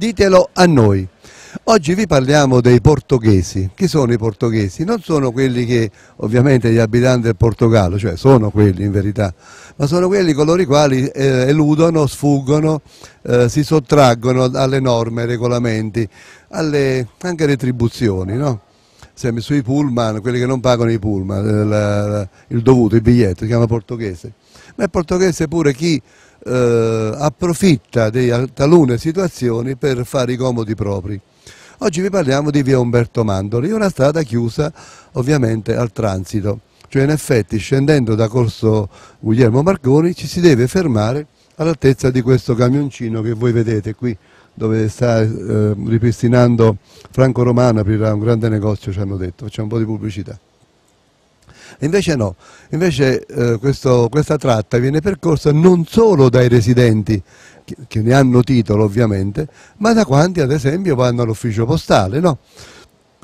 Ditelo a noi. Oggi vi parliamo dei portoghesi. Chi sono i portoghesi? Non sono quelli che ovviamente gli abitanti del Portogallo, cioè sono quelli in verità, ma sono quelli coloro i quali eh, eludono, sfuggono, eh, si sottraggono alle norme, ai regolamenti, alle anche retribuzioni, no? Sempre sui pullman, quelli che non pagano i pullman, il, il dovuto, il biglietto, si chiama portoghese. Ma è portoghese pure chi eh, approfitta di talune situazioni per fare i comodi propri. Oggi vi parliamo di via Umberto Mandoli, una strada chiusa ovviamente al transito, cioè in effetti scendendo da corso Guglielmo Marconi ci si deve fermare all'altezza di questo camioncino che voi vedete qui dove sta eh, ripristinando Franco Romano, aprirà un grande negozio, ci hanno detto, facciamo un po' di pubblicità. Invece no, invece eh, questo, questa tratta viene percorsa non solo dai residenti che, che, ne hanno titolo ovviamente, ma da quanti ad esempio vanno all'ufficio postale, no?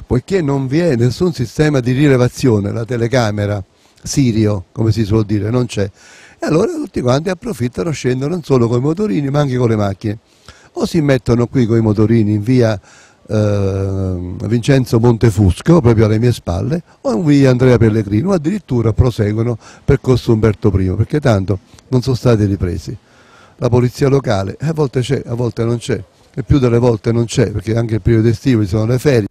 Poiché non vi è nessun sistema di rilevazione, la telecamera, Sirio, come si suol dire, non c'è. E allora tutti quanti approfittano, scendono non solo con i motorini ma anche con le macchine. O si mettono qui con i motorini in via eh, Vincenzo Montefusco, proprio alle mie spalle, o in via Andrea Pellegrino, addirittura proseguono percorso Umberto I, perché tanto non sono stati ripresi. La polizia locale a volte c'è, a volte non c'è, e più delle volte non c'è, perché anche il periodo estivo ci sono le ferie,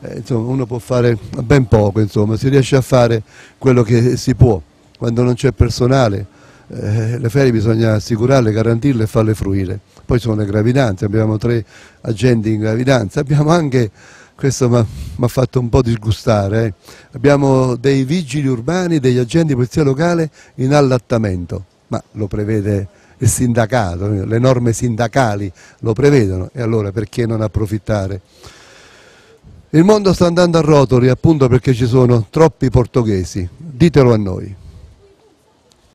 eh, insomma uno può fare ben poco, insomma, si riesce a fare quello che si può, quando non c'è personale, eh, le ferie bisogna assicurarle, garantirle e farle fruire poi sono le gravidanze, abbiamo tre agenti in gravidanza, abbiamo anche, questo mi ha fatto un po' disgustare, eh. abbiamo dei vigili urbani, degli agenti di polizia locale in allattamento, ma lo prevede il sindacato, le norme sindacali lo prevedono e allora perché non approfittare? Il mondo sta andando a rotoli appunto perché ci sono troppi portoghesi, ditelo a noi.